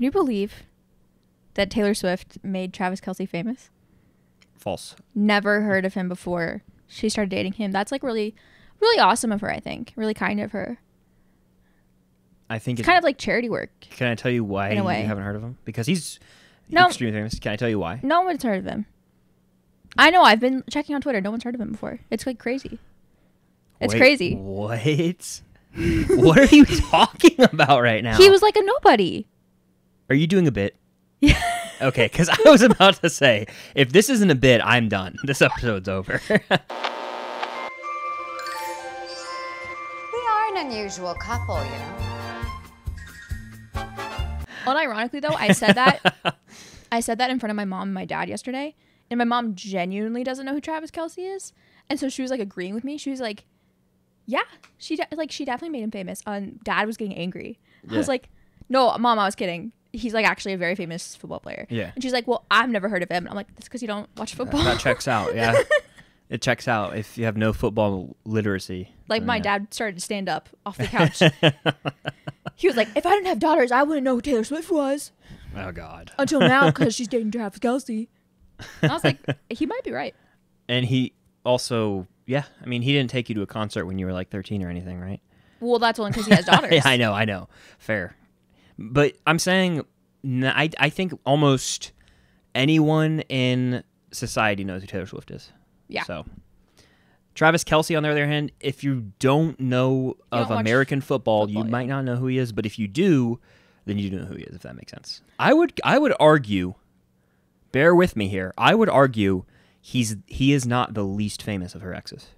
Can you believe that Taylor Swift made Travis Kelce famous? False. Never heard of him before she started dating him. That's like really, really awesome of her. I think really kind of her. I think It's kind of like charity work. Can I tell you why you haven't heard of him? Because he's No. extremely famous. Can I tell you why? No one's heard of him. I know. I've been checking on Twitter. No one's heard of him before. It's like crazy. It's Wait, crazy. What? what are you talking about right now? He was like a nobody. Are you doing a bit? Yeah. okay, because I was about to say, if this isn't a bit, I'm done. This episode's over. We are an unusual couple, you know. Unironically, though, I said that. I said that in front of my mom and my dad yesterday, and my mom genuinely doesn't know who Travis Kelce is, and so she was like agreeing with me. She was like, "Yeah, she de- like she definitely made him famous." And dad was getting angry. I was like, "No, mom, I was kidding. He's like actually a very famous football player." Yeah. And she's like, "Well, I've never heard of him." And I'm like, "That's because you don't watch football." that checks out. Yeah, it checks out if you have no football literacy. like my yeah. dad started to stand up off the couch. he was like, "If I didn't have daughters, I wouldn't know who Taylor Swift was." Oh God. until now because she's dating Travis Kelce. And I was like, he might be right. And he also, yeah. I mean, he didn't take you to a concert when you were like 13 or anything, right? Well, that's only because he has daughters. yeah, I know, I know. Fair. But I'm saying, I, I think almost anyone in society knows who Taylor Swift is. Yeah. So, Travis Kelce, on the other hand, if you don't know of don't American football, football, you yeah. might not know who he is. But if you do, then you do know who he is. If that makes sense. I would, I would argue. Bear with me here. I would argue he's he is not the least famous of her exes.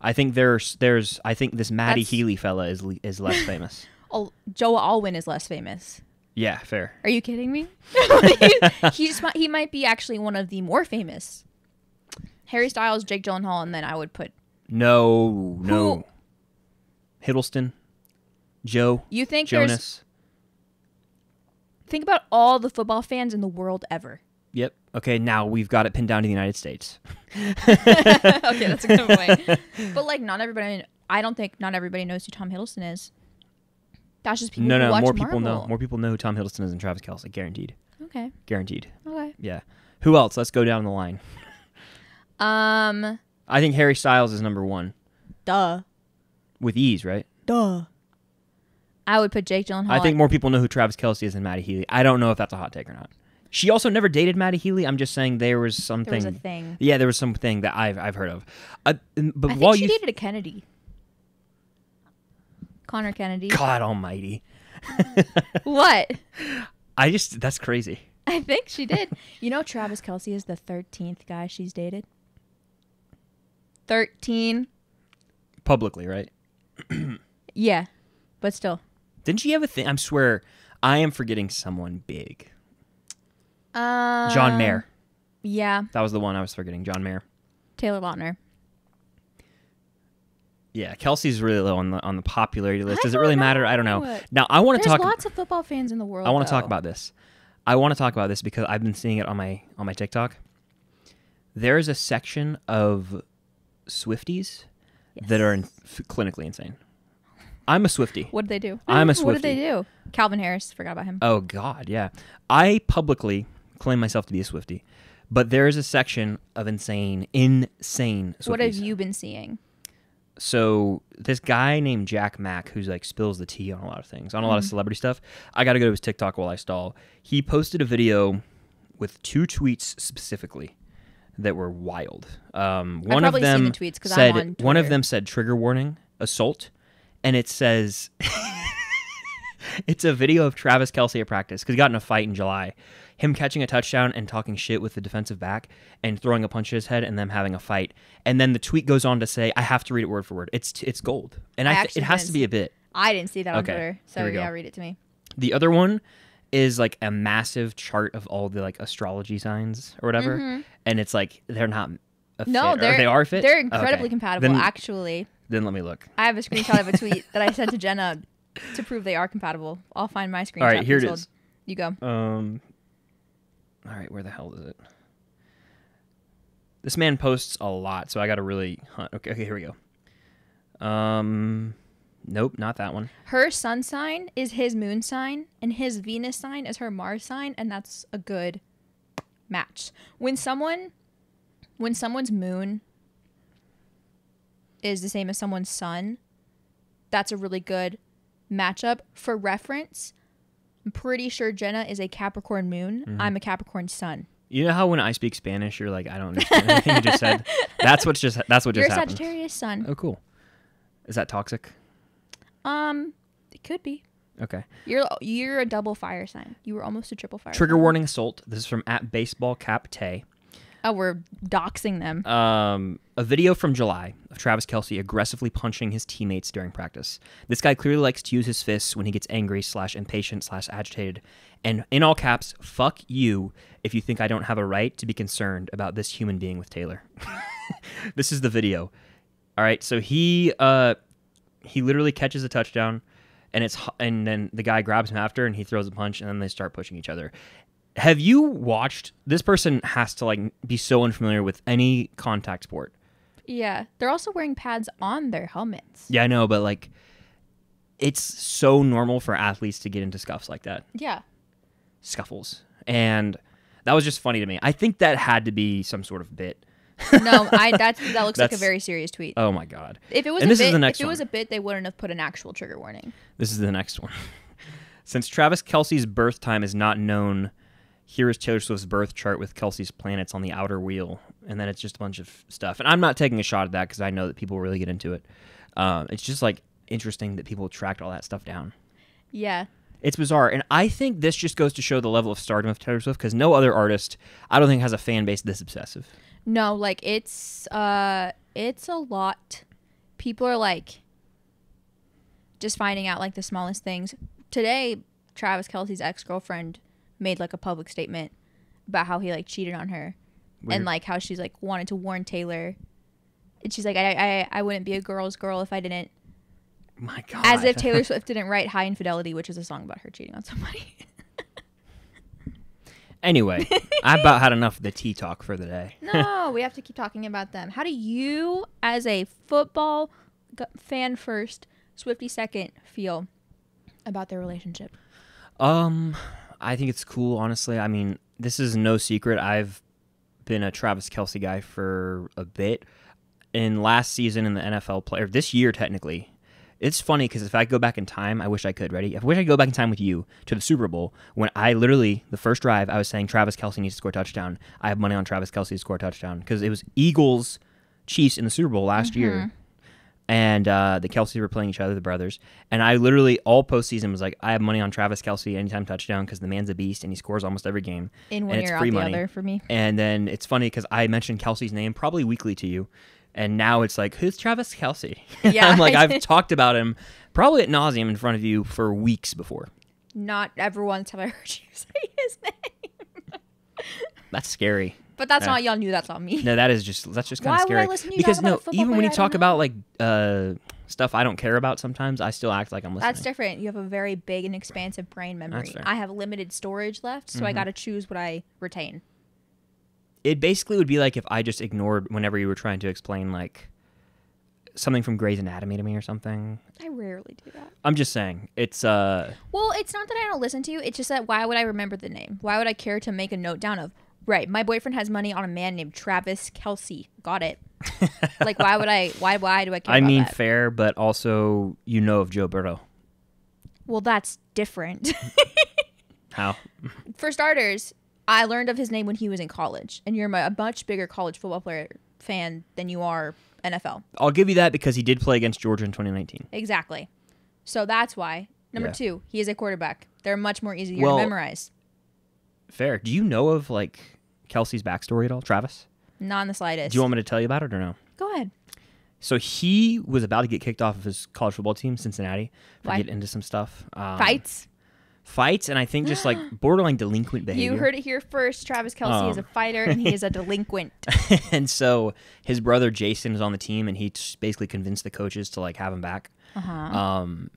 I think there's there's I think this Matty That's- Healy fella is is less famous. Oh, Joe Alwyn is less famous. Yeah, fair. Are you kidding me? he just might, he might be actually one of the more famous. Harry Styles, Jake Gyllenhaal, and then I would put. No, no. Hiddleston, Joe, You think there's Jonas. think about all the football fans in the world ever. Yep. Okay, now we've got it pinned down to the United States. okay, that's a good point. but like, not everybody. I don't think not everybody knows who Tom Hiddleston is. That's just people no, who no, watch more people know. More people know who Tom Hiddleston is than Travis Kelce. Guaranteed. Okay. Guaranteed. Okay. Yeah. Who else? Let's go down the line. Um. I think Harry Styles is number one Duh. with ease, right? Duh. I would put Jake Gyllenhaal. I think more people know who Travis Kelce is than Matty Healy. I don't know if that's a hot take or not. She also never dated Matty Healy. I'm just saying there was something. there was a thing. Yeah, there was something that I've I've heard of. Uh, but I while think she you dated a Kennedy. Connor Kennedy. God Almighty, what? I just that's crazy. I think she did. You know, Travis Kelce is the thirteenth guy she's dated. Thirteen. Publicly, right? Yeah, but still. Didn't she have a thing? I swear, I am forgetting someone big. Um, John Mayer. Yeah, That was the one I was forgetting. John Mayer. Taylor Lautner. Yeah, Kelce's really low on the on the popularity list. I Does it really matter? I don't know. Now I want to There's talk. lots of football fans in the world. I want to talk about this. I want to talk about this because I've been seeing it on my on my TikTok. There is a section of Swifties that are in, f- clinically insane. I'm a Swifty. What did they do? I'm a Swiftie. What did they do? Calvin Harris. Forgot about him. Oh God, yeah. I publicly claim myself to be a Swifty, but there is a section of insane, insane. Swifties. what have you been seeing? So this guy named Jack Mack, who's like spills the tea on a lot of things, on a lot Mm-hmm. of celebrity stuff. I got to go to his TikTok while I stall. He posted a video with two tweets specifically that were wild. Um, one of them the tweets said on one of them said trigger warning assault, and it says. It's a video of Travis Kelce at practice because he got in a fight in July. Him catching a touchdown and talking shit with the defensive back and throwing a punch at his head and them having a fight. And then the tweet goes on to say, "I have to read it word for word. It's it's gold, and I I, th- it has to be a bit." I didn't see that on Okay, Twitter. So yeah, read it to me. The other one is like a massive chart of all the like astrology signs or whatever, and it's like they're not. A Mm-hmm. No, fit, they're they are fit. They're incredibly Okay. compatible. Then, Actually, then let me look. I have a screenshot of a tweet that I sent to Jenna to prove they are compatible. I'll find my screenshot. All right, here it is. You go. Um. All right, where the hell is it? This man posts a lot, so I got to really hunt. Okay, okay, here we go. Um, Nope, not that one. Her sun sign is his moon sign, and his Venus sign is her Mars sign, and that's a good match. When someone, when someone's moon is the same as someone's sun, that's a really good matchup. For reference, I'm pretty sure Jenna is a Capricorn moon. Mm-hmm. I'm a Capricorn sun. You know how when I speak Spanish, you're like, I don't understand anything you just said. That's what's just that's what You're a just happened. Sagittarius sun. Oh, cool. Is that toxic? Um, it could be. Okay. You're you're a double fire sign. You were almost a triple fire. Trigger sign. warning assault. This is from at baseball cap tay. Oh, we're doxing them. Um, a video from July of Travis Kelce aggressively punching his teammates during practice. This guy clearly likes to use his fists when he gets angry slash impatient slash agitated. And in all caps, fuck you if you think I don't have a right to be concerned about this human being with Taylor. this is the video. All right, so he uh he literally catches a touchdown and it's and then the guy grabs him after and he throws a punch and then they start pushing each other. Have you watched this person has to like be so unfamiliar with any contact sport. Yeah, they're also wearing pads on their helmets. Yeah, I know, but like it's so normal for athletes to get into scuffs like that. Yeah. Scuffles. And that was just funny to me. I think that had to be some sort of bit. No, I that's that looks like a very serious tweet. Oh my god. If it was and a this bit, is the next if it one. was a bit, they wouldn't have put an actual trigger warning. This is the next one. Since Travis Kelce's birth time is not known, here is Taylor Swift's birth chart with Kelce's planets on the outer wheel, and then it's just a bunch of stuff. And I'm not taking a shot at that because I know that people really get into it. Um, it's just like interesting that people tracked all that stuff down. Yeah. It's bizarre, and I think this just goes to show the level of stardom of Taylor Swift because no other artist, I don't think, has a fan base this obsessive. No, like it's uh it's a lot. People are like just finding out like the smallest things. Today, Travis Kelce's ex girlfriend made like a public statement about how he like cheated on her Weird. and like how she's like wanted to warn Taylor. And she's like, I, I I wouldn't be a girl's girl if I didn't My God, as if Taylor Swift didn't write High Infidelity, which is a song about her cheating on somebody. anyway, I about had enough of the tea talk for the day. no, we have to keep talking about them. How do you, as a football fan first, Swifty second, feel about their relationship? Um, I think it's cool. Honestly, I mean, this is no secret. I've been a Travis Kelce guy for a bit. In last season in the NFL player, this year technically, it's funny because if I go back in time, I wish I could. Ready? I wish I could go back in time with you to the Super Bowl when I literally the first drive I was saying Travis Kelce needs to score a touchdown. I have money on Travis Kelce to score a touchdown because it was Eagles Chiefs in the Super Bowl last mm-hmm. year and uh, the Kelce were playing each other, the brothers. And I literally all postseason was like, I have money on Travis Kelce anytime touchdown because the man's a beast and he scores almost every game. In one and it's ear, out free the other for me. And then it's funny because I mentioned Kelce's name probably weekly to you, and now it's like, who's Travis Kelce? Yeah, I'm like, I've talked about him probably at nauseum in front of you for weeks before. Not ever once have I heard you say his name. That's scary. But that's Yeah. not y'all knew that's not me. No, that is just that's just kind of would I scary. listen to you because no, even when you I talk about like uh, stuff I don't care about, sometimes I still act like I'm listening. That's different. You have a very big and expansive brain memory. I have limited storage left, so I got to choose what I retain. it basically would be like if I just ignored whenever you were trying to explain like something from Grey's Anatomy to me or something. I rarely do that. I'm just saying it's uh Well, it's not that I don't listen to you. It's just that why would I remember the name? Why would I care to make a note down of, right, my boyfriend has money on a man named Travis Kelce. Got it. like, why would I, why, why do I care I mean that? fair, but also you know of Joe Burrow. well, that's different. How? For starters, I learned of his name when he was in college, and you're a much bigger college football player fan than you are NFL. I'll give you that because he did play against Georgia in 2019. Exactly. So that's why. Number Yeah. two, he is a quarterback. They're much more easier Well- to memorize. Fair. Do you know of like Kelce's backstory at all, Travis? Not in the slightest. Do you want me to tell you about it or no? Go ahead. So he was about to get kicked off of his college football team, Cincinnati, for Why? getting into some stuff. Um, Fights. Fights, and I think just like borderline delinquent behavior. You heard it here first. Travis Kelce is a Um. fighter and he is a delinquent. and so his brother Jason is on the team, and he just basically convinced the coaches to like have him back. Uh-huh. Um,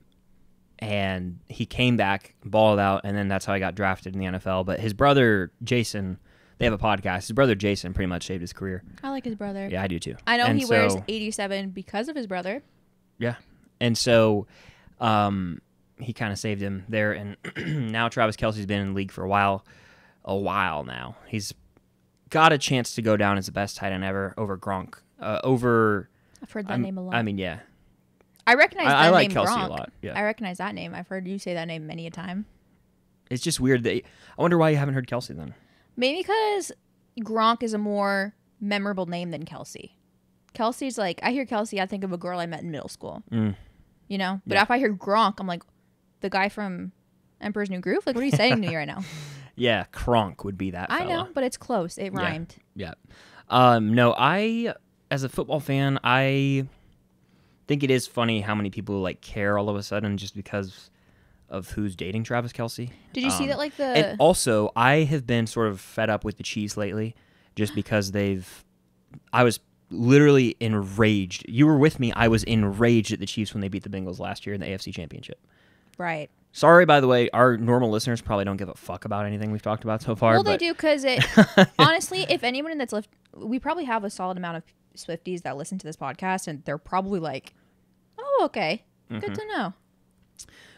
and he came back, balled out, and then that's how I got drafted in the NFL. But his brother Jason, they have a podcast. His brother Jason pretty much saved his career. I like his brother. Yeah, I do too. I know And he wears 87 because of his brother. Yeah, and so um, he kind of saved him there. And now Travis Kelce's been in the league for a while, a while now. He's got a chance to go down as the best tight end ever over Gronk. Uh, over, I've heard that I'm- name a lot. I mean, yeah, I recognize I- that I like name Kelce a Gronk. lot, yeah. I recognize that name. I've heard you say that name many a time. it's just weird that. I wonder why you haven't heard Kelce then. Maybe because Gronk is a more memorable name than Kelce. Kelce's like I hear Kelce, I think of a girl I met in middle school. Mm. You know, but Yeah. if I hear Gronk, I'm like the guy from Emperor's New Groove. Like, what are you saying to me right now? Yeah, Kronk would be that. I know, but it's close. It Yeah. rhymed. Yeah. Um, no, I as a football fan, I think it is funny how many people like care all of a sudden just because of who's dating Travis Kelce. Did you see Um, that? Like the And also, I have been sort of fed up with the Chiefs lately, just because they've. I was literally enraged. You were with me. I was enraged at the Chiefs when they beat the Bengals last year in the AFC Championship. right. Sorry, by the way, our normal listeners probably don't give a fuck about anything we've talked about so far. Well, but they do because it. honestly, if anyone that's left, we probably have a solid amount of Swifties that listen to this podcast, and they're probably like, "Oh, okay, Mm-hmm. good to know."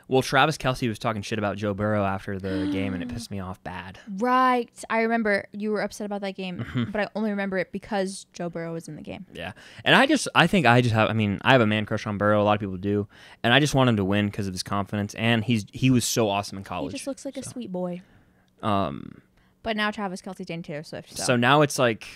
Well, Travis Kelce was talking shit about Joe Burrow after the game, and it pissed me off bad. Right. I remember you were upset about that game, Mm-hmm. but I only remember it because Joe Burrow was in the game. Yeah, and I just, I think I just have, I mean, I have a man crush on Burrow. A lot of people do, and I just want him to win because of his confidence, and he's he was so awesome in college. He just looks like a sweet boy. um, But now Travis Kelce's dating Taylor Swift. So, so now it's like,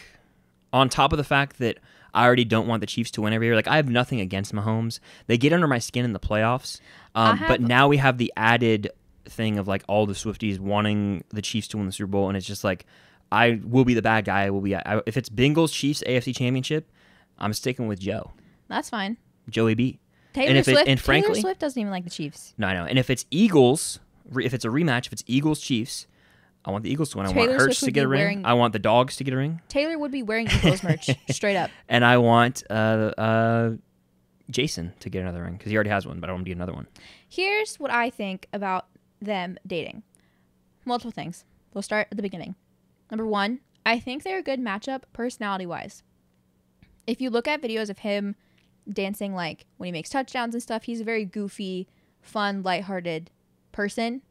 on top of the fact that I already don't want the Chiefs to win every year. Like I have nothing against Mahomes. They get under my skin in the playoffs, um, I but now we have the added thing of like all the Swifties wanting the Chiefs to win the Super Bowl, and it's just like I will be the bad guy. I will be I, if it's Bengals Chiefs AFC Championship, I'm sticking with Joe, that's fine. Joey B. Taylor if it- Swift. and frankly- Taylor Swift doesn't even like the Chiefs. No, I know. And if it's Eagles, re- if it's a rematch, if it's Eagles Chiefs, I want the Eagles to win. I want Hurts Swift to get a ring. wearing- I want the dogs to get a ring, Taylor would be wearing Eagles merch straight up. and I want uh, uh, Jason to get another ring because he already has one, but I want him to get another one. Here's what I think about them dating. Multiple things. We'll start at the beginning. Number one, I think they're a good matchup personality wise. If you look at videos of him dancing, like when he makes touchdowns and stuff, he's a very goofy, fun, lighthearted person.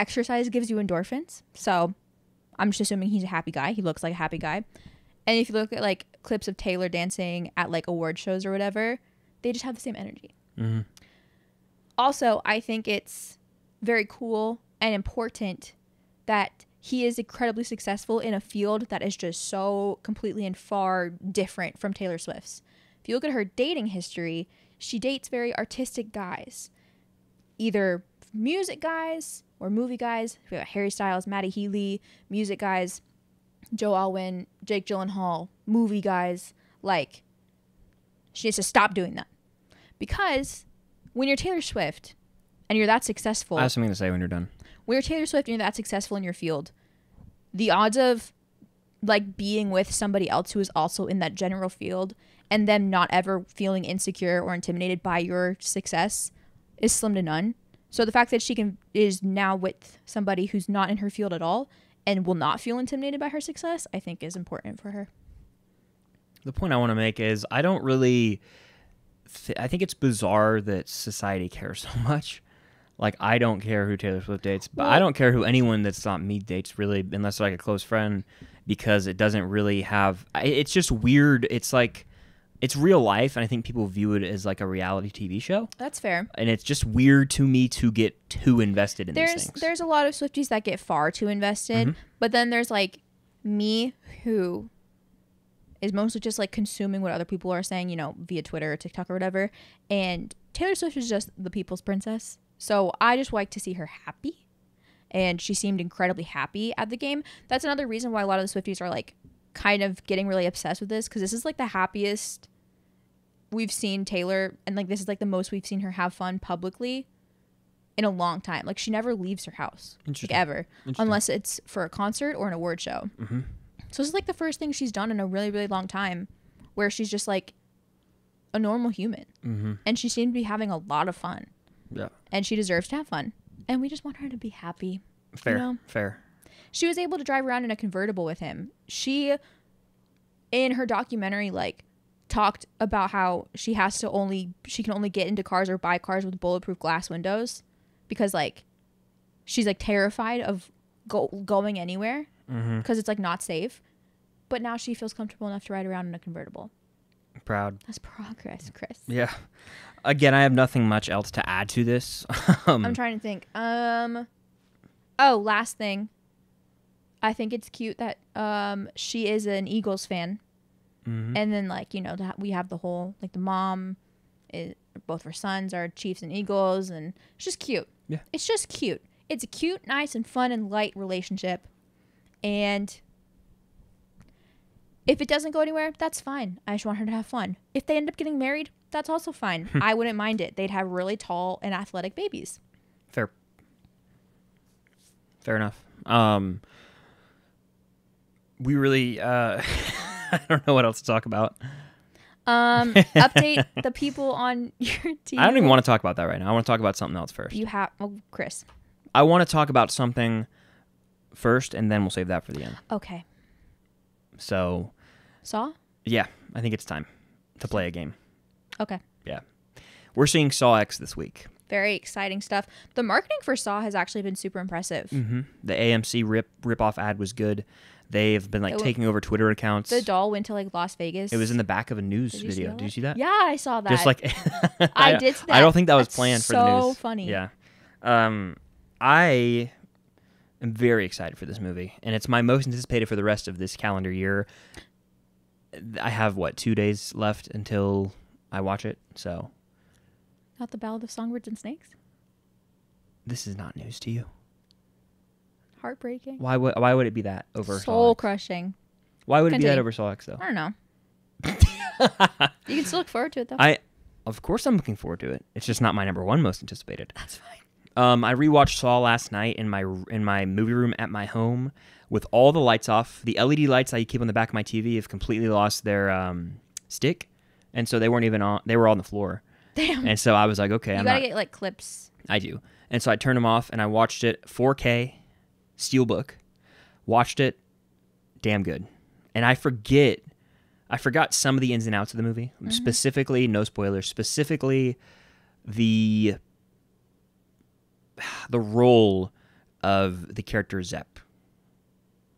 Exercise gives you endorphins. So I'm just assuming he's a happy guy. He looks like a happy guy. And if you look at like clips of Taylor dancing at like award shows or whatever, they just have the same energy Mhm. also i think it's very cool and important that he is incredibly successful in a field that is just so completely and far different from taylor swift's if you look at her dating history she dates very artistic guys either music guys or movie guys we got harry styles matty healy music guys joe alwyn jake gyllenhaal movie guys like she needs to stop doing that because when you're Taylor Swift and you're that successful, I have something to say when you're done. when you're Taylor Swift and you're that successful in your field, the odds of like being with somebody else who is also in that general field and them not ever feeling insecure or intimidated by your success is slim to none. So the fact that she can is now with somebody who's not in her field at all and will not feel intimidated by her success, I think is important for her. The point I want to make is I don't really. Th- I think it's bizarre that society cares so much. Like I don't care who Taylor Swift dates, but I don't care who anyone that's not me dates really, unless they're like a close friend, because it doesn't really have. It's just weird. It's like it's real life, and I think people view it as like a reality TV show, That's fair. and it's just weird to me to get too invested in there's these things. there's a lot of Swifties that get far too invested, Mm-hmm. but then there's like me who is mostly just like consuming what other people are saying, you know, via Twitter or TikTok or whatever. And Taylor Swift is just the people's princess. So I just like to see her happy. And she seemed incredibly happy at the game. That's another reason why a lot of the Swifties are like kind of getting really obsessed with this because this is like the happiest we've seen Taylor and like this is like the most we've seen her have fun publicly in a long time. Like she never leaves her house, like ever, unless it's for a concert or an award show. Mhm. So this is like the first thing she's done in a really really long time, where she's just like a normal human, mm-hmm. and she seemed to be having a lot of fun, Yeah, and she deserves to have fun, and we just want her to be happy. fair, know? fair. She was able to drive around in a convertible with him. She, in her documentary, like talked about how she has to only she can only get into cars or buy cars with bulletproof glass windows because like she's like terrified of go- going anywhere Mm-hmm. because it's like not safe. But now she feels comfortable enough to ride around in a convertible. Proud. That's progress, Chris. Yeah. Again, I have nothing much else to add to this. um, I'm trying to think. Um Oh, last thing. I think it's cute that um she is an Eagles fan. Mhm. And then like, you know, that we have the whole like the mom is, both her sons are Chiefs and Eagles and it's just cute. Yeah. It's just cute. It's a cute, nice and fun and light relationship. And if it doesn't go anywhere, that's fine. I just want her to have fun. If they end up getting married, that's also fine. I wouldn't mind it. They'd have really tall and athletic babies. Fair. Fair enough. Um, we really, uh, I don't know what else to talk about. Um, update the people on your team. I don't even want to talk about that right now. I want to talk about something else first. You have, oh, Chris. I want to talk about something first, and then we'll save that for the end. Okay. So, Saw? yeah, I think it's time to play a game. Okay. Yeah. We're seeing Saw X this week. Very exciting stuff. The marketing for Saw has actually been super impressive. hmm The AMC rip rip off ad was good. They've been like It taking over Twitter accounts. The doll went to like Las Vegas. it was in the back of a news Did video. all Did you see that? Yeah, I saw that. Just like I did see I don't think that was That's planned for the news. so funny. Yeah. Um, I am very excited for this movie, and it's my most anticipated for the rest of this calendar year. I have what two days left until I watch it, so Not the Ballad of Songbirds and Snakes. this is not news to you. Heartbreaking. Why would why would it be that over Soul crushing. Why would it be that over Saw X though? I don't know. you can still look forward to it though. I, of course, I'm looking forward to it. It's just not my number one most anticipated. That's fine. Um, I rewatched Saw last night in my in my movie room at my home with all the lights off. The LED lights I keep on the back of my TV have completely lost their um, stick, and so they weren't even on. They were on the floor, Damn. and so I was like, okay, you I'm gotta not. get like clips. I do, and so I turned them off and I watched it 4K, Steelbook, watched it, damn good, and I forget. I forgot some of the ins and outs of the movie. Specifically, no spoilers. Specifically, the the role of the character Zep.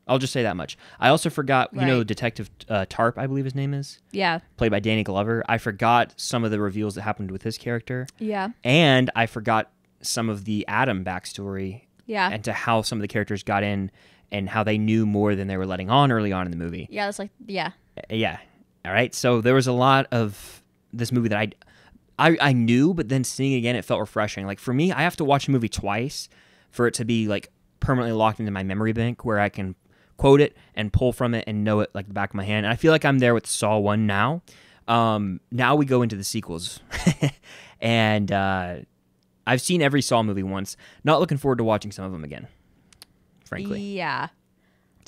I'll just say that much. I also forgot, you know, Detective uh, Tapp, I believe his name is, Yeah. played by Danny Glover. I forgot some of the reveals that happened with his character, Yeah. and I forgot some of the Adam backstory Yeah. and to how some of the characters got in and how they knew more than they were letting on early on in the movie. yeah. That's like yeah. Uh, yeah. All right. So there was a lot of this movie that I, I, I knew, but then seeing it again, it felt refreshing. Like for me, I have to watch a movie twice for it to be like permanently locked into my memory bank where I can quote it and pull from it and know it like the back of my hand. And I feel like I'm there with Saw One now. Um, now we go into the sequels, and uh, I've seen every Saw movie once. Not looking forward to watching some of them again. Frankly, Yeah.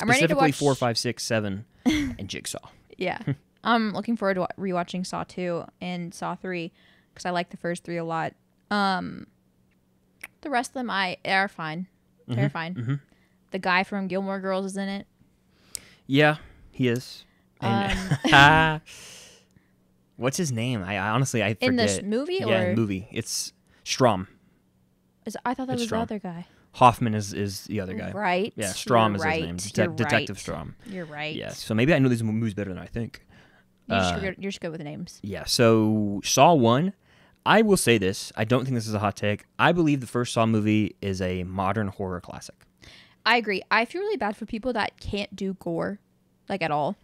I'm ready to specifically watch four, five, six, seven, and Jigsaw. Yeah. I'm looking forward to rewatching Saw 2 and Saw 3 because I like the first three a lot. Um, the rest of them I are fine. They're fine. mhm. The guy from Gilmore Girls is in it. Yeah, he is. Um, what's his name? I, I honestly I forget. In this movie, yeah, or- movie. It's Strahm. Is, I thought that It's was Strahm. the other guy. Hoffman is is the other guy. Right. Yeah, Strahm You're is right. his name. You're Detective. Strahm. You're right. Yeah. So maybe I know these movies better than I think. You just, Uh, go, you're just good with the names. Yeah. So Saw one. I will say this. I don't think this is a hot take. I believe the first Saw movie is a modern horror classic. I agree. I feel really bad for people that can't do gore, like at all,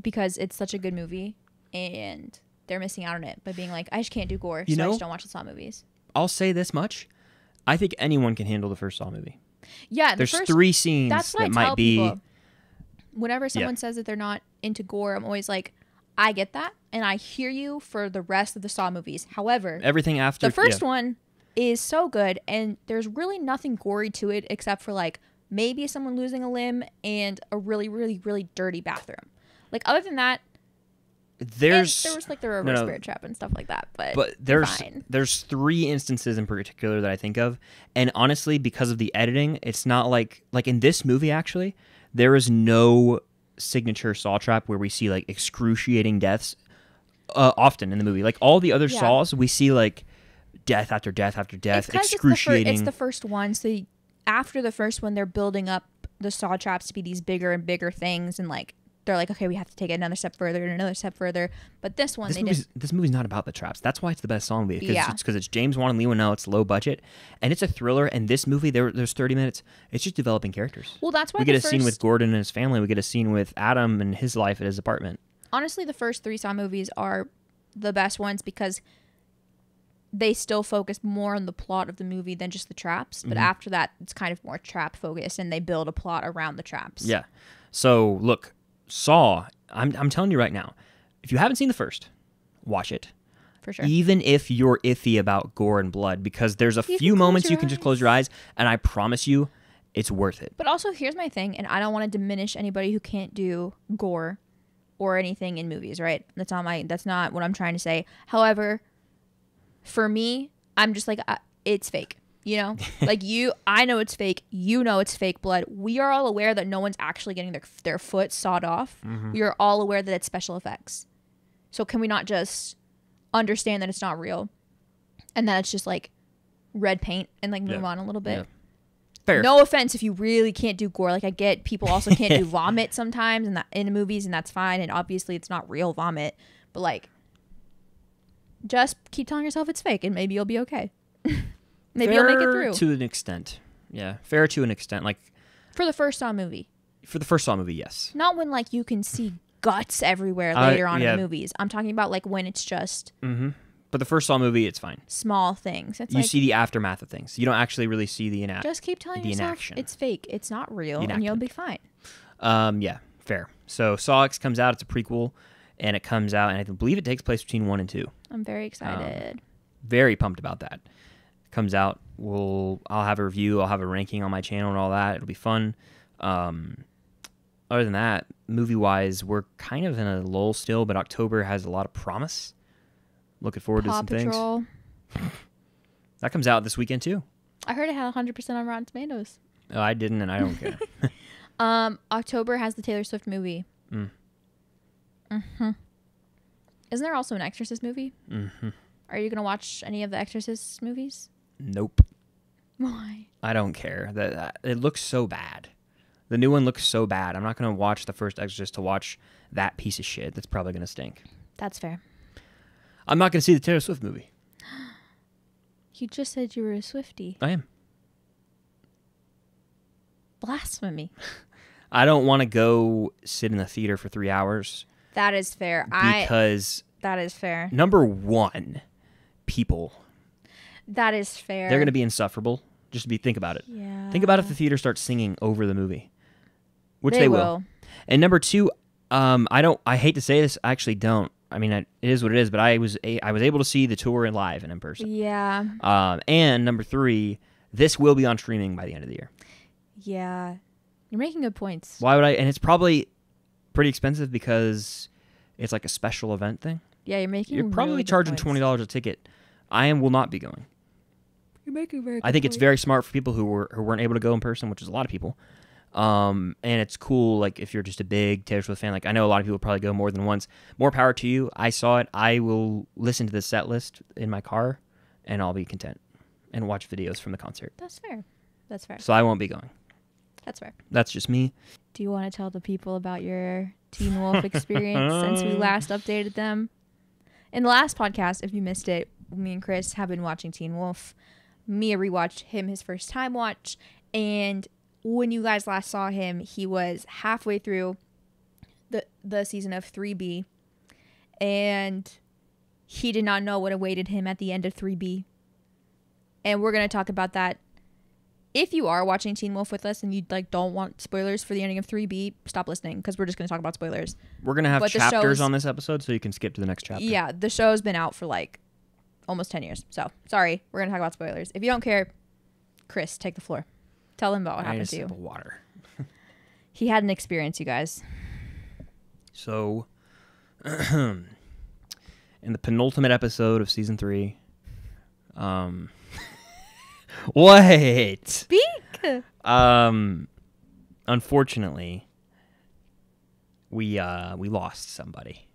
because it's such a good movie and they're missing out on it by being like, I just can't do gore, You so I just don't watch the Saw movies. I'll say this much. I think anyone can handle the first Saw movie. Yeah, the There's first, three scenes That's what that I might tell be. people. Whenever someone says that they're not into gore, I'm always like, I get that, and I hear you for the rest of the Saw movies. However, Everything after the first yeah. one is so good, and there's really nothing gory to it except for like maybe someone losing a limb and a really, really, really dirty bathroom. Like other than that, and There's there was like the reverse no, no. spirit trap and stuff like that. But but there's fine. there's three instances in particular that I think of, and honestly, because of the editing, it's not like like in this movie actually, there is no signature Saw trap where we see like excruciating deaths uh, often in the movie. Like all the other Yeah. Saws, we see like death after death after death, it's 'cause it's the, fir- excruciating. it's the first one. So after the first one, they're building up the saw traps to be these bigger and bigger things, and like they're like, okay, we have to take it another step further and another step further. But this one, this they movie's, did. this movie's not about the traps. That's why it's the best Saw movie. Cause Yeah. It's because it's James Wan and Leigh Whannell. It's low budget, and it's a thriller. And this movie, there, there's 30 minutes. It's just developing characters. Well, that's why we get a scene with Gordon and his family. We get a scene with Adam and his life at his apartment. honestly the first three Saw movies are the best ones because they still focus more on the plot of the movie than just the traps. Mm-hmm. But after that, it's kind of more trap focused, and they build a plot around the traps. Yeah. So look, Saw. I'm I'm telling you right now, if you haven't seen the first, watch it. for sure. Even if you're iffy about gore and blood, because there's a You few moments you can just close your eyes, and I promise you, it's worth it. But also, here's my thing, and I don't want to diminish anybody who can't do gore or anything in movies, right? That's not my. That's not what I'm trying to say. However, for me, I'm just like uh, it's fake. You know, like you, I know it's fake. You know it's fake blood. We are all aware that no one's actually getting their their foot sawed off. Mm-hmm. We are all aware that it's special effects. So can we not just understand that it's not real, and that it's just like red paint and like move Yeah. on a little bit? Yeah. Fair. No offense if you really can't do gore. Like I get people also can't do vomit sometimes and that in movies and that's fine and obviously it's not real vomit, but like just keep telling yourself it's fake and maybe you'll be okay. maybe you'll make it Fair through. to an extent. Yeah, fair to an extent. Like For the first Saw movie. for the first Saw movie, yes. Not when like you can see guts everywhere Uh, later on yeah. in the movies. I'm talking about like when it's just Mm-hmm. But the first Saw movie, it's fine. small things. It's You like see the aftermath of things. You don't actually really see the inaction. just keep telling the yourself inaction. it's fake. It's not real and you'll be fine. Um, yeah, fair. So Saw X comes out. It's a prequel, and it comes out, and I believe it takes place between one and two. I'm very excited. Very pumped about that. Comes out. We'll. I'll have a review. I'll have a ranking on my channel and all that. It'll be fun. Um, other than that, movie wise, we're kind of in a lull still, but October has a lot of promise. Looking forward to Paw some things. That comes out this weekend too. I heard it had 100% on Rotten Tomatoes. Oh, I didn't, and I don't care. Um, October has the Taylor Swift movie. Mm. Mm-hmm. Isn't there also an Exorcist movie? hmm Are you gonna watch any of the Exorcist movies? Nope. Why? I don't care. That it looks so bad. The new one looks so bad. I'm not gonna watch the first Exorcist to watch that piece of shit. That's probably gonna stink. That's fair. I'm not gonna see the Taylor Swift movie. You just said you were a Swifty. I am. Blasphemy. I don't want to go sit in the theater for three hours That is fair. I. because That is fair. number one, people That is fair. they're gonna be insufferable. Just be think about it. Yeah. Think about if the theater starts singing over the movie, which They they, will. And number two, um, I don't. I hate to say this, I actually don't. I mean, I, it is what it is. But I was a, I was able to see the tour in live and in person. Yeah. Um, and number three, this will be on streaming by the end of the year. Yeah. You're making good points. Why would I? And it's probably pretty expensive because it's like a special event thing. Yeah, you're making. You're probably really charging twenty dollars a ticket. I am will not be going. You're making very. I think it's very smart for people who were who weren't able to go in person, which is a lot of people. Um, and it's cool, like if you're just a big Taylor Swift fan. Like I know a lot of people probably go more than once. More power to you. I saw it. I will listen to the set list in my car, and I'll be content, and watch videos from the concert. That's fair. That's fair. So I won't be going. That's fair. That's just me. Do you want to tell the people about your Teen Wolf experience since we last updated them? In the last podcast, if you missed it, me and Chris have been watching Teen Wolf. Mia rewatched him his first time watch, and when you guys last saw him, he was halfway through the the season of 3B, and he did not know what awaited him at the end of 3B. And we're gonna talk about that if you are watching Teen Wolf with us and you like don't want spoilers for the ending of 3B, stop listening because we're just going to talk about spoilers. We're gonna have But chapters on this episode, so you can skip to the next chapter. Yeah, the show's been out for like almost 10 years. So, sorry, we're going to talk about spoilers. If you don't care, Chris, take the floor. Tell him about what I happened to you. water. He had an experience, you guys. So, in the penultimate episode of season three, um, what? Speak. um, unfortunately, we uh we lost somebody.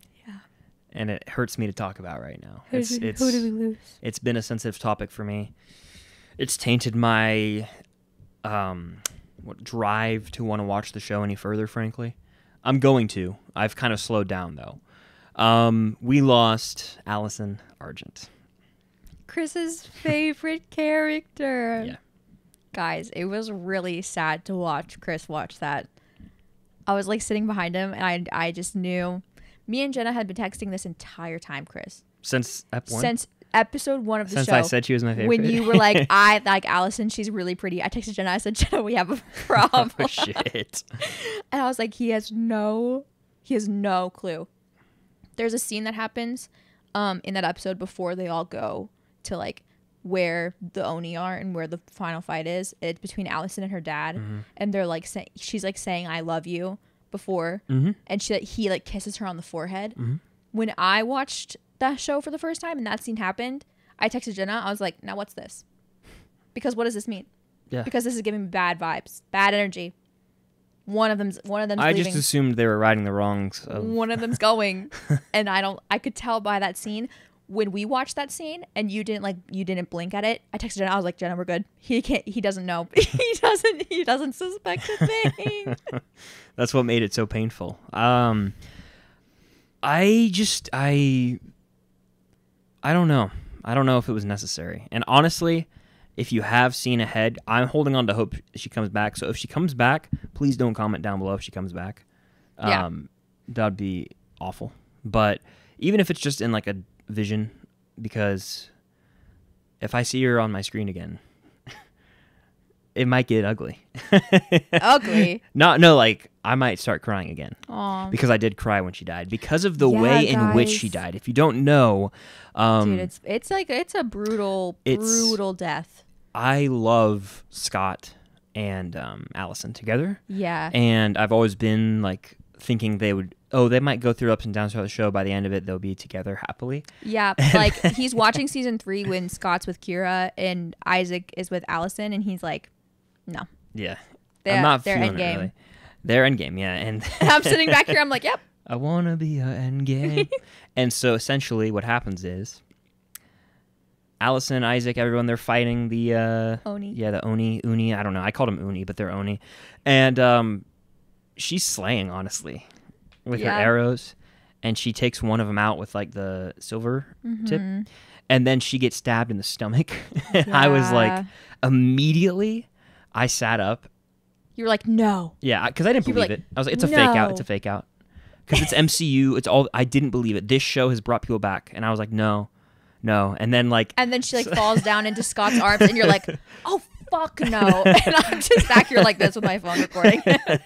And it hurts me to talk about right now. Who It's did, it's who did we lose? it's been a sensitive topic for me. It's tainted my um what drive to want to watch the show any further, frankly. I'm going to. I've kind of slowed down though. Um we lost Allison Argent. Chris's favorite character. Yeah. Guys, it was really sad to watch Chris watch that. I was like sitting behind him and I I just knew me and Jenna had been texting this entire time, Chris. Since ep one? Since episode one of the Since show. I said she was my favorite. when you were like, I like Allison, she's really pretty. I texted Jenna, I said, Jenna, we have a problem. oh shit. And I was like, he has no, he has no clue. There's a scene that happens um, in that episode before they all go to like where the Oni are and where the final fight is. It's between Allison and her dad, Mm-hmm. and they're like, say- she's like saying "I love you" before, Mhm. and she like, he like kisses her on the forehead. Mm-hmm. When I watched that show for the first time and that scene happened, I texted Jenna. I was like, "Now what's this?" Because what does this mean? Yeah. Because this is giving me bad vibes, bad energy. One of them's one of them's I leaving just assumed they were righting the wrongs of one of them's going and i don't i could tell by that scene when we watched that scene and you didn't like you didn't blink at it i texted jenna i was like jenna we're good he can't he doesn't know he doesn't he doesn't suspect a thing That's what made it so painful. Um, I just I I don't know. I don't know if it was necessary. And honestly, if you have seen ahead, I'm holding on to hope she comes back. So if she comes back, please don't comment down below if she comes back. Yeah. Um, that'd be awful. But even if it's just in like a vision, because if I see her on my screen again, it might get ugly. ugly Not no, like I might start crying again Aw. because I did cry when she died because of the Yeah, way in which she died. If you don't know, um, dude it's it's like it's a brutal It's- brutal death I love Scott and um, Allison together, yeah and I've always been like thinking they would. Oh, they might go through ups and downs throughout the show. By the end of it, they'll be together happily. yeah like he's watching season three when scott's with kira and isaac is with allison and he's like no Yeah, They're- I'm not they're feeling it endgame. really. They're endgame, yeah, and i'm sitting back here i'm like yep I want to be a endgame. and so essentially, what happens is Allison, Isaac, everyone, they're fighting the uh, Oni. Yeah, the Oni, Uni. I don't know. I called them Uni, but they're Oni. And um, she's slaying, honestly, with Yeah. her arrows. And she takes one of them out with like the silver tip. Mm-hmm. And then she gets stabbed in the stomach. and I was like, immediately, I sat up you were like no yeah, because I didn't You believe like, it. I was like, it's a fake out. It's a fake out. Because it's MCU. It's all. I didn't believe it. This show has brought people back, and I was like, no, no. And then like, And then she like falls down into Scott's arms, and you're like, "Oh fuck no!" And I'm just back here like this with my phone recording. and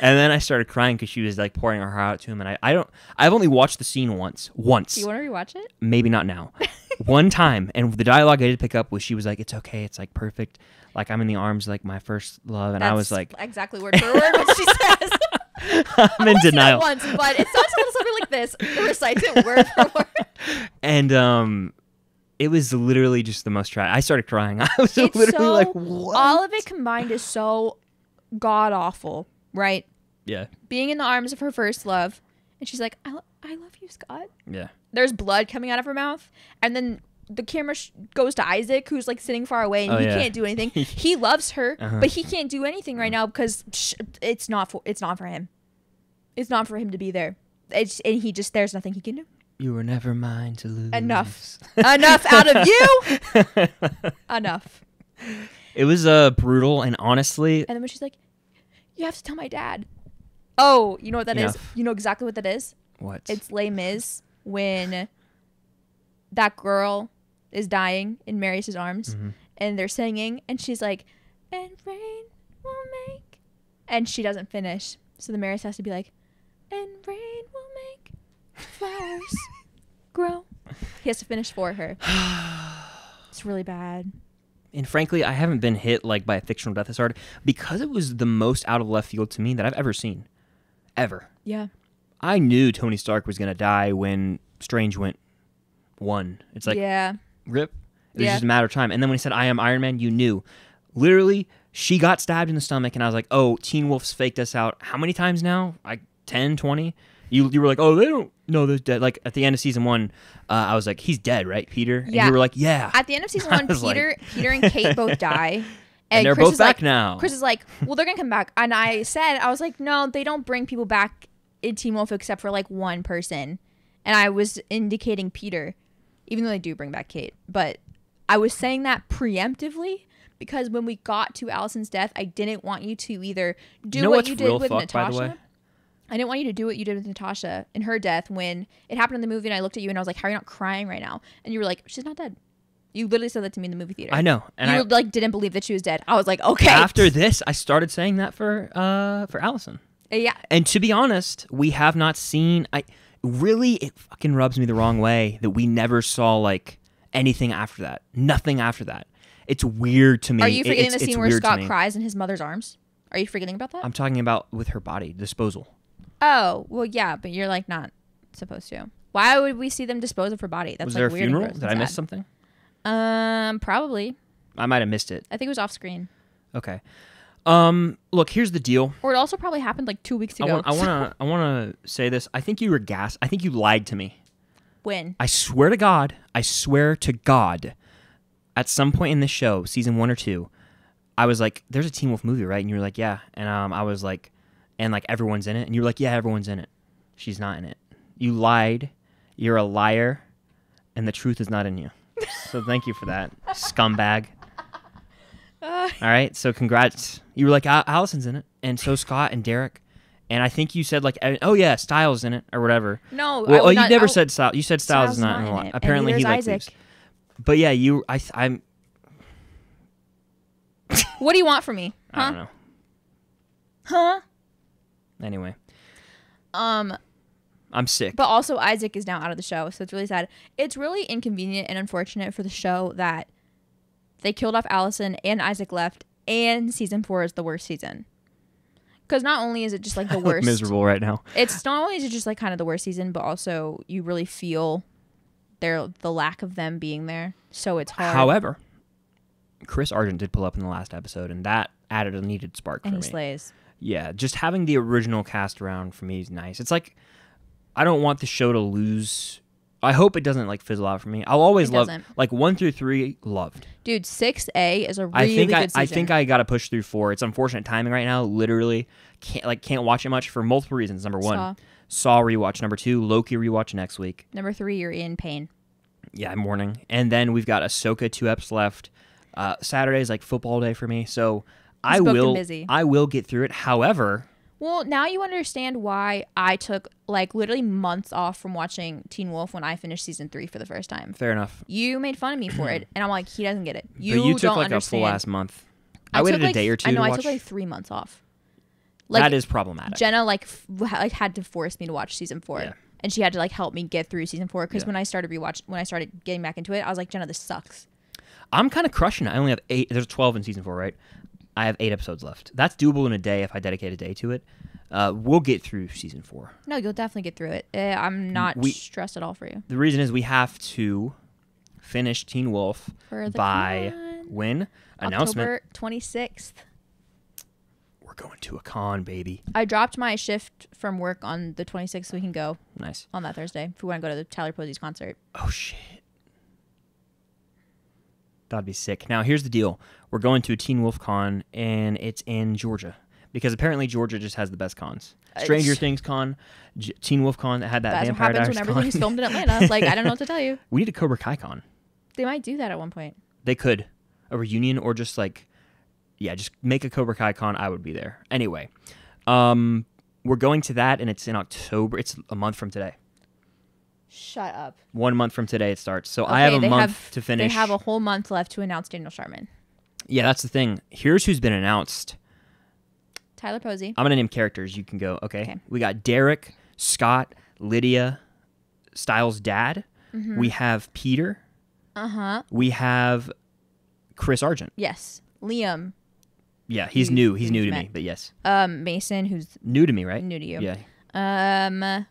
then I started crying because she was like pouring her heart out to him, and I, I don't. I've only watched the scene once, once, Do you want to rewatch it? maybe not now, one time, and the dialogue I did pick up was she was like, it's okay, it's like perfect, like I'm in the arms of, like my first love, and I was like, exactly word for word what she says. I'm in denial. once, but it sounds a little something like this. It recites it word for word. and um, it was literally just the most try. I started crying. I was It's literally so like, what? all of it combined is so god awful, right? yeah, Being in the arms of her first love, and she's like, "I, lo- I love you, Scott." yeah. there's blood coming out of her mouth and then the camera sh- goes to Isaac who's like sitting far away and Oh, he yeah. can't do anything. he loves her, Uh-huh. but he can't do anything right now because sh- it's not for it's not for him. It's not for him to be there. It's and he just there's nothing he can do. You were never mine to lose. Enough. Enough out of you. Enough. It was uh brutal and honestly, And then when she's like, "You have to tell my dad." Oh, you know what that is? Enough. You know exactly what that is? what? It's Les Mis when that girl is dying in Marius' arms Mm-hmm. and they're singing and she's like, and rain will make. And she doesn't finish. So the Marius has to be like, and rain will make flowers grow. He has to finish for her. It's really bad. and frankly, I haven't been hit like by a fictional death as hard because it was the most out of left field to me that I've ever seen, ever. Yeah. I knew Tony Stark was gonna die when Strange went one. It's like yeah. rip. It was Yeah. just a matter of time. And then when he said, "I am Iron Man," you knew. Literally, she got stabbed in the stomach, and I was like, "Oh, Teen Wolf's faked us out. How many times now? Like 10, 20. You you were like, oh, they don't know they're dead. Like at the end of season one, uh, I was like, he's dead, right, Peter? And Yeah. you were like, yeah. At the end of season one, was like- Peter, Peter and Kate both die, and they're Chris both is back like, now. Chris is like, well, they're gonna come back, and I said, I was like, no, they don't bring people back in Teen Wolf except for like one person, and I was indicating Peter, even though they do bring back Kate, but I was saying that preemptively because when we got to Allison's death, I didn't want you to either do You know what you did with the Natasha. I didn't want you to do what you did with Natasha in her death when it happened in the movie, and I looked at you and I was like, "How are you not crying right now?" And you were like, "She's not dead." You literally said that to me in the movie theater. I know, and you I like didn't believe that she was dead. I was like, "Okay." after this, I started saying that for uh for Allison. yeah, And to be honest, we have not seen. I really, it fucking rubs me the wrong way that we never saw like anything after that. Nothing after that. It's weird to me. Are you forgetting it's- the scene where Scott cries in his mother's arms? Are you forgetting about that? I'm talking about with her body disposal. Oh, well, yeah, but you're like not supposed to. Why would we see them dispose of her body? That's was like there a weird funeral? Did I miss something? Um, probably. I might have missed it. I think it was off screen, Okay. Um, look, here's the deal. or it also probably happened like two weeks ago. I want to, I want to say this. I think you were gas. I think you lied to me. when I swear to God, I swear to God, at some point in this show, season one or two, I was like, "There's a Teen Wolf movie, right?" And you were like, "Yeah," and um, I was like, "And like everyone's in it," and you're like, "Yeah, everyone's in it." She's not in it. You lied. You're a liar, and the truth is not in you. So thank you for that, scumbag. Uh, All right, so congrats. You were like, Allison's in it, and so Scott and Derek. And I think you said like, oh yeah, Stiles in it or whatever. no, Well, oh, you not- never I- said Stiles. You said Stiles, is not, in a lot. it, Apparently, he neither's like Isaac. leaves. But yeah, you. I, I'm. What do you want from me? I don't know. Huh? Anyway, Um, I'm sick. But also Isaac is now out of the show, so it's really sad. It's really inconvenient and unfortunate for the show that they killed off Allison and Isaac left, and season four is the worst season. Because not only is it just like the worst, miserable right now. it's not only is it just like kind of the worst season, but also you really feel their the lack of them being there. So it's hard. However, Chris Argent did pull up in the last episode, and that added a needed spark and for he me. slays. Yeah, just having the original cast around for me is nice. It's like I don't want the show to lose. I hope it doesn't like fizzle out for me. I'll always It love doesn't. like one through three. Loved. Dude, six A is a really I think good I, season. I think I got to push through four. It's unfortunate timing right now. Literally can't like can't watch it much for multiple reasons. Number one, Saw. Saw rewatch. Number two, Loki rewatch next week. Number three, you're in pain. Yeah, I'm mourning. And then we've got Ahsoka two eps left. Uh, Saturday's like football day for me, so I will busy. I will get through it. However, Well, now you understand why I took like literally months off from watching Teen Wolf when I finished season three for the first time. fair enough. You made fun of me for it, and I'm like, he doesn't get it. You, but you took like understand. a full ass month. I, took, waited like, a day or two I know to I took like three months off. Like that is problematic. Jenna like f- like had to force me to watch season four, Yeah. and she had to like help me get through season four because Yeah. when I started rewatch when I started getting back into it, I was like, Jenna, this sucks. I'm kind of crushing it. I only have eight. There's 12 in season four, right? I have eight episodes left. That's doable in a day if I dedicate a day to it. Uh, we'll get through season four. No, you'll definitely get through it. Uh, I'm not We- stressed at all for you. The reason is we have to finish Teen Wolf by con. when announcement. October 26th. We're going to a con, baby. I dropped my shift from work on the 26th so we can go Nice. on that Thursday if we want to go to the Tyler Posey's concert. Oh shit. That'd be sick. Now here's the deal: we're going to a Teen Wolf Con, and it's in Georgia because apparently Georgia just has the best cons. Stranger It's- Things Con, Teen Wolf Con that had that That's what happens Diaries when everything's con. filmed in Atlanta. Like, I don't know what to tell you. we need a Cobra Kai Con. They might do that at one point. They could a reunion or just like, yeah, just make a Cobra Kai Con. I would be there anyway. Um, we're going to that, and it's in October. It's a month from today. Shut up. One month from today it starts. So I have a month have- to finish. They have a whole month left to announce Daniel Sharman. yeah, that's the thing. Here's who's been announced. Tyler Posey. I'm gonna name characters. You can go. Okay. Okay. We got Derek, Scott, Lydia, Stiles' dad. Mm-hmm. We have Peter. Uh huh. We have Chris Argent. Yes. Liam. Yeah, he's new. He's new to met. me, but yes, Um, Mason, who's new to me, right? new to you. Yeah. Um,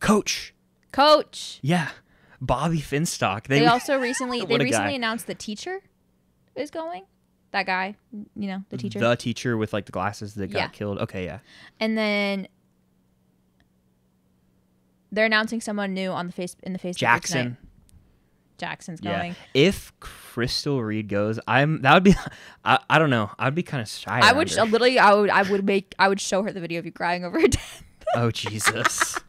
Coach. Coach. Yeah. Bobby Finstock. They, They, also recently they a guy. recently announced the teacher is going. That guy, you know, the teacher. the teacher with like the glasses that got Yeah. killed. Okay, yeah. and then They're announcing someone new on the face in the Facebook group Jackson. tonight. Jackson's Yeah. going. If Crystal Reed goes, I'm that would be. I, I don't know. I'd be kind of shy. I would sh- literally, I would, I would make, I would show her the video of you crying over her death. Oh Jesus.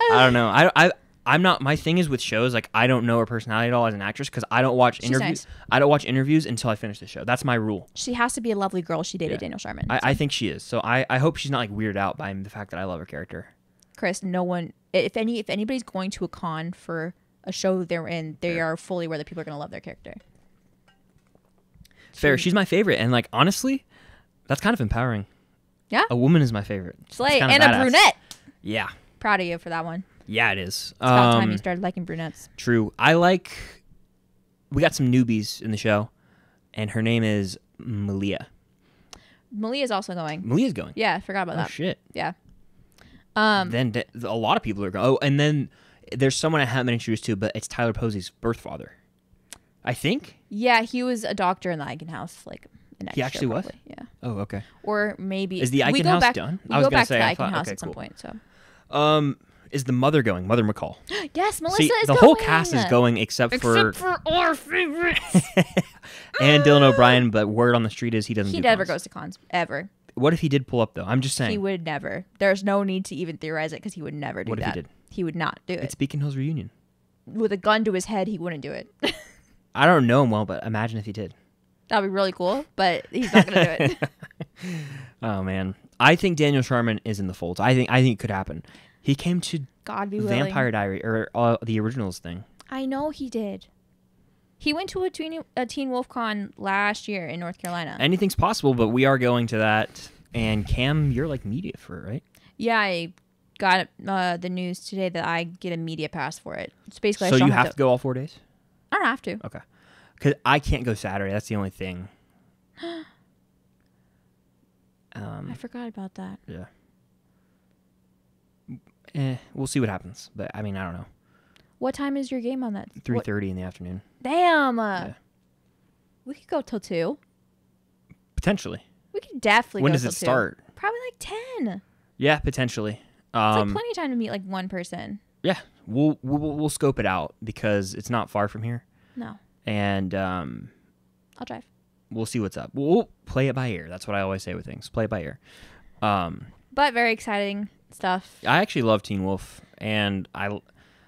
I don't know. I I I'm not. My thing is with shows like I don't know her personality at all as an actress because I don't watch She's interviews. nice. I don't watch interviews until I finish the show. That's my rule. She has to be a lovely girl. She dated Yeah. Daniel Sharman. I, I think she is. So I, I hope she's not like weirded out by the fact that I love her character. Chris, no one, if any, if anybody's going to a con for a show they're in, they are fully where the people are going to love their character. Fair. She's my favorite, and like honestly, that's kind of empowering. Yeah. A woman is my favorite. It's Slay and a badass. brunette. Yeah. Proud of you for that one. Yeah, it is. It's about time Um, you started liking brunettes. True. I like. We got some newbies in the show, and her name is Malia. Malia's also going. Malia's going. Yeah, I forgot about Oh that. shit. Yeah. Um, then th- a lot of people are going. Oh, and then there's someone I haven't been introduced to, but it's Tyler Posey's birth father. I think. yeah, he was a doctor in the Eichen House, like He actually was? Yeah. Oh, okay. Or maybe Is the Eichen House back, done? We I was go gonna back say, to the Eichen House okay, at some cool. point. So Um, is the mother going? Mother McCall. yes, Melissa See, is the going. whole cast is going except, for, Except for our favorites. and Dylan O'Brien. But word on the street is he doesn't. he do never cons. goes to cons ever. What if he did pull up though? I'm just saying. He would never. There's no need to even theorize it because he would never do What if he that. did? He would not do it. It's Beacon Hills reunion. With a gun to his head, he wouldn't do it. I don't know him well, but imagine if he did. That'd be really cool, but he's not gonna do it. Oh man, I think Daniel Sharman is in the fold. I think I think it could happen. He came to God be willing. Vampire Diary or uh, the originals thing. I know he did. He went to a Teen, a Teen Wolf Con last year in North Carolina. Anything's possible, but we are going to that. And Cam, you're like media for it, right? yeah, I got uh, the news today that I get a media pass for it. It's basically I so just you don't have to go all four days. I don't have to. Okay, because I can't go Saturday. That's the only thing. I Um, forgot about that. yeah. Eh, we'll see what happens. But I mean, I don't know. What time is your game on that? Three thirty in the afternoon, Damn. Uh, Yeah. We could go till two. potentially. We could definitely. when does it two. start? Probably like ten. Yeah, potentially. It's Um, like plenty of time to meet like one person. yeah, we'll, we'll we'll scope it out because it's not far from here, No, and um, I'll drive. we'll see what's up. We'll play it by ear. That's what I always say with things. Play it by ear. Um, But very exciting stuff. I actually love Teen Wolf, and I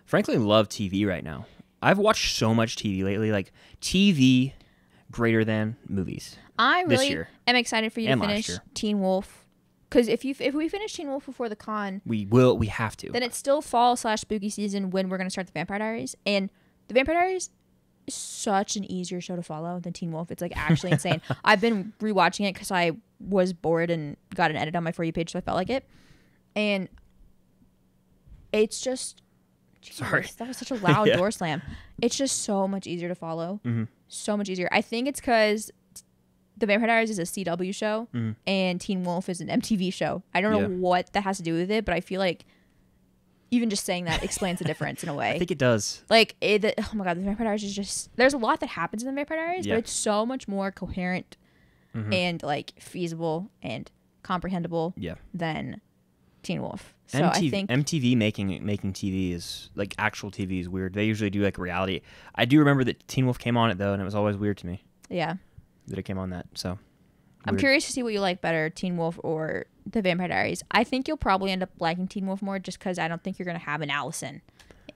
frankly love TV right now. I've watched so much TV lately, like TV greater than movies. I really am excited for you And to finish. Teen Wolf. Because if you if we finish Teen Wolf before the con, We will. We have to. then it's still fall slash spooky season when we're gonna start the Vampire Diaries. And the Vampire Diaries such an easier show to follow than Teen Wolf. It's like actually insane. I've been rewatching it because I was bored and got an edit on my for you page, so I felt like it. And it's just Sorry. That was such a loud Yeah. door slam. It's just so much easier to follow. Mhm. So much easier. I think it's because the Vampire Diaries is a CW show Mhm. and Teen Wolf is an MTV show. I don't know what that has to do with it, but I feel like even just saying that explains the difference in a way. I think it does. like, it, the, oh my god, the Vampire Diaries is just there's a lot that happens in the Vampire Diaries, Yeah. but it's so much more coherent Mhm. and like feasible and comprehensible Yeah. than Teen Wolf. So MTV, I think MTV making making TV is like actual TV is weird. They usually do like reality. I do remember that Teen Wolf came on it though, and it was always weird to me yeah. that it came on that. So I'm Weird. curious to see what you like better, Teen Wolf or The Vampire Diaries. I think you'll probably end up liking Teen Wolf more just because I don't think you're gonna have an Allison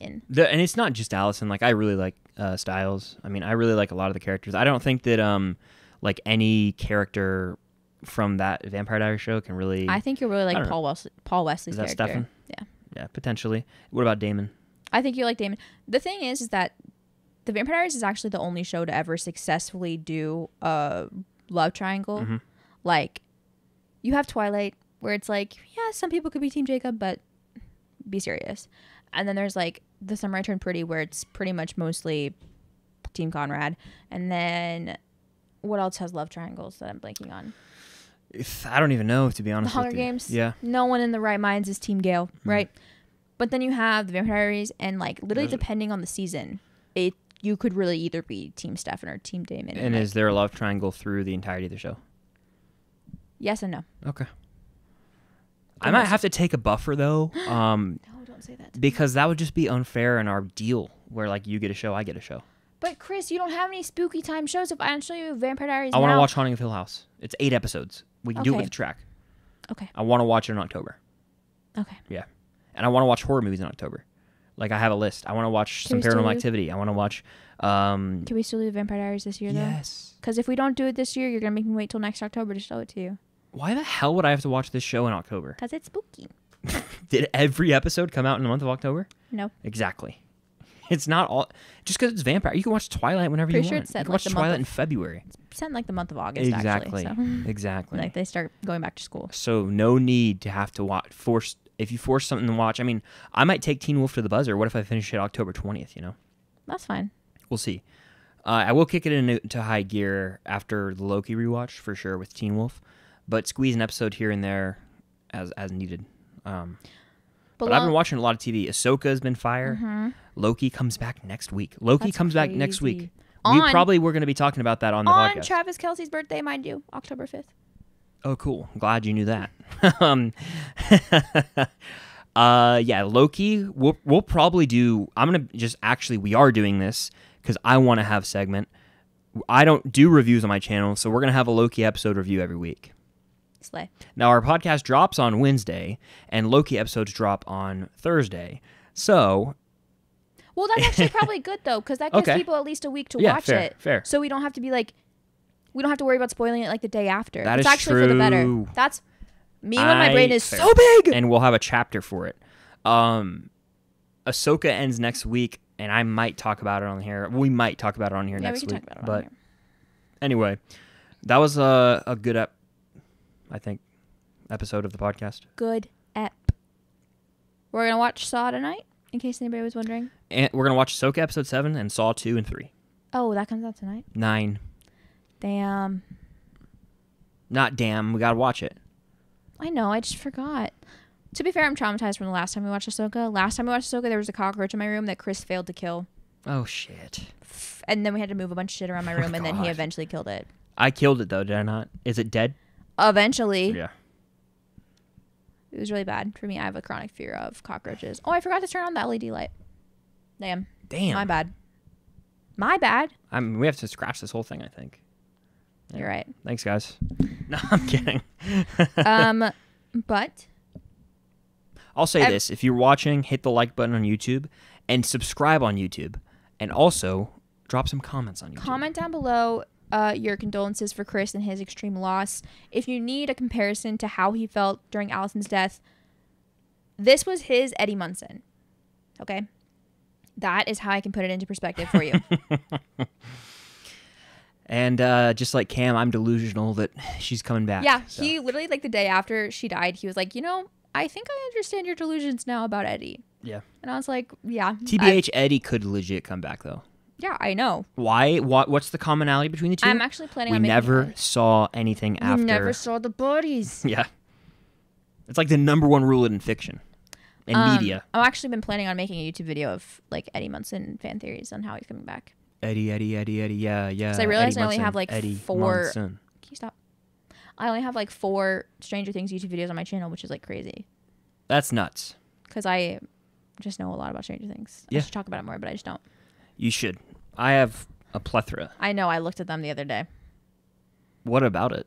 in. The, and it's not just Allison. Like I really like uh, Stiles. I mean, I really like a lot of the characters. I don't think that um like any character from that Vampire Diaries show can really. I think you'll really like. Paul Wesley, Paul Wesley's Is that character. Stefan? Yeah, yeah, potentially. What about Damon? I think you like Damon. The thing is, is that The Vampire Diaries is actually the only show to ever successfully do a love triangle. Mhm. Like, you have Twilight, where it's like, yeah, some people could be Team Jacob, but be serious. And then there's like The Summer I Turned Pretty, where it's pretty much mostly Team Conrad. And then what else has love triangles that I'm blanking on? If, I don't even know to be honest. The. Hunger with you. Games. Yeah. No one in the right minds is Team Gale, right? But then you have the Vampire Diaries, and like literally There's depending on the season, it you could really either be Team Stefan or Team Damon. And like, is there a love triangle through the entirety of the show? yes and no. Okay. I might have to take a buffer though. Um, No, don't say that. to me. because that would just be unfair in our deal where like you get a show, I get a show. But Chris, you don't have any spooky time shows. If I don't show you Vampire Diaries I want to now- watch Haunting of Hill House. It's eight episodes. We can do it Okay. with the track. Okay. I want to watch it in October. Okay. Yeah, and I want to watch horror movies in October. Like I have a list. I want to watch Can some Paranormal Activity. I want to watch. Um, Can we still do the Vampire Diaries this year though? yes. Because if we don't do it this year, you're gonna make me wait till next October to show it to you. Why the hell would I have to watch this show in October? Because it's spooky. Did every episode come out in the month of October? No. Exactly. It's not all just because it's vampire. You can watch Twilight whenever Pretty you sure want. it said, you can like, watch Twilight of- in February. It's sent like the month of August Exactly. actually. So. Exactly. like they start going back to school. So no need to have to watch force. If you force something to watch, I mean, I might take Teen Wolf to the buzzer. What if I finish it October twentieth? You know, That's fine. we'll see. Uh, I will kick it into high gear after the Loki rewatch for sure with Teen Wolf, but squeeze an episode here and there as as needed. Um, but I've been watching a lot of TV. Ahsoka has been fire. Loki comes back next week. Loki That's comes back next week. crazy. we probably were going to be talking about that on the on podcast. Travis Kelce's birthday, mind you, October fifth. Oh, cool. Glad you knew that. um, uh, yeah, Loki. We'll we'll probably do. I'm gonna just actually we are doing this because I want to have segment. I don't do reviews on my channel, so we're gonna have a Loki episode review every week. Slay. Now our podcast drops on Wednesday, and Loki episodes drop on Thursday. So Well, that's actually probably good though, because that gives Okay. people at least a week to Yeah, watch fair, it. fair. So we don't have to be like, we don't have to worry about spoiling it like the day after. That it's is actually for the better. true. That's me when my brain is fair. so big. and we'll have a chapter for it. Um, Ahsoka ends next week, and I might talk about it on here. We might talk about it on here yeah, we next can week. talk about it. but anyway, that was a a good ep. I think episode of the podcast. Good ep. We're gonna watch Saw tonight, in case anybody was wondering. And we're gonna watch Ahsoka episode seven and Saw two and three. Oh, that comes out tonight. Nine. Damn. Not damn. We gotta watch it. I know. I just forgot. To be fair, I'm traumatized from the last time we watched Ahsoka. Last time we watched Ahsoka, there was a cockroach in my room that Chris failed to kill, Oh shit! and then we had to move a bunch of shit around my oh, room, and then he eventually killed it. I killed it though. Did I not? Is it dead? Eventually, Yeah. it was really bad for me. I have a chronic fear of cockroaches. Oh, I forgot to turn on the LED light. Damn. Damn. My bad. My bad. I mean, we have to scratch this whole thing. I think. You're right. Thanks, guys. No, I'm kidding. Um, but I'll say Ev- this: if you're watching, hit the like button on YouTube and subscribe on YouTube, and also drop some comments on YouTube. comment down below uh, your condolences for Chris and his extreme loss. If you need a comparison to how he felt during Allison's death, this was his Eddie Munson. Okay, that is how I can put it into perspective for you. And uh, just like Cam, I'm delusional that she's coming back. yeah, so. he literally like the day after she died, he was like, you know, I think I understand your delusions now about Eddie. Yeah. And I was like, yeah, I- TBH Eddie could legit come back though. yeah, I know. Why? What? What's the commonality between the two? I'm actually planning we on making never saw anything after. never saw the bodies. yeah. It's like the number one rule in fiction and Um, media. I've actually been planning on making a YouTube video of like Eddie Munson fan theories on how he's coming back. Eddie, Eddie, Eddie, Eddie. Yeah, yeah. 'Cause I realized Eddie I only Munson, have, like, Eddie four- Munson. Can you stop? I only have like four Stranger Things YouTube videos on my channel, which is like crazy That's nuts. because I just know a lot about Stranger Things. Yeah. I should talk about it more, but I just don't. You should. I have a plethora. I know. I looked at them the other day. What about it?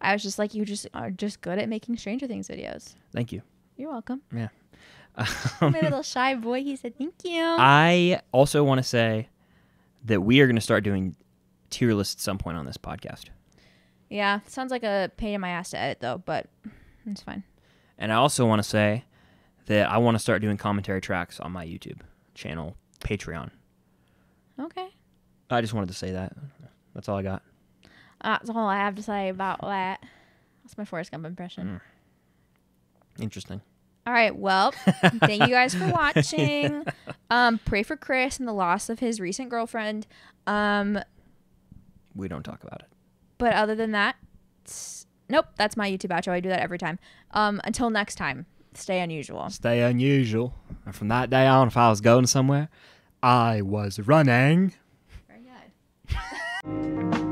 I was just like, you just are just good at making Stranger Things videos. Thank you. You're welcome. Yeah. My little shy boy. He said, "Thank you." I also want to say that we are going to start doing tier lists at some point on this podcast. yeah, sounds like a pain in my ass to edit though, but it's fine. And I also want to say that I want to start doing commentary tracks on my YouTube channel, Patreon. Okay. I just wanted to say that. That's all I got. Uh, that's all I have to say about that. That's my Forrest Gump impression. Mm. Interesting. All right. Well, thank you guys for watching. Um, pray for Chris and the loss of his recent girlfriend. Um, We don't talk about it. but other than that, nope. That's my YouTube outro. I do that every time. Um, until next time, stay unusual. Stay unusual. And from that day on, if I was going somewhere, I was running. Very good.